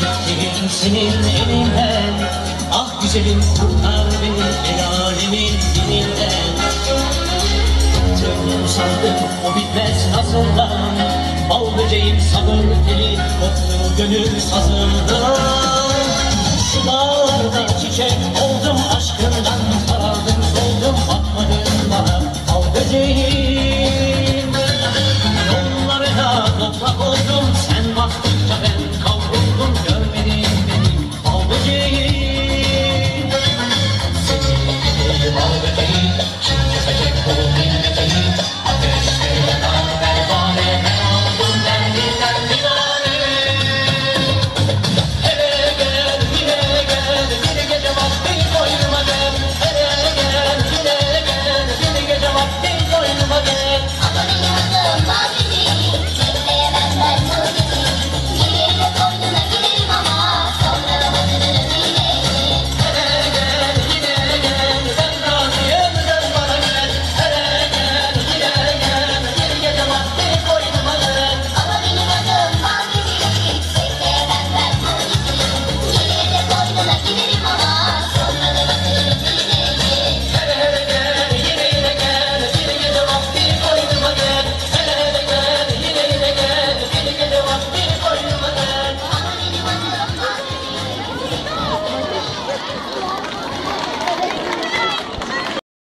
çektiğim senin elinden Ah güzelim kurtar beni el alemin dilinden. Tırdım sandım o bitmez nasıldan Bal böceğim sabır teli koptu gönül sazımdan Şu dağlarda çiçek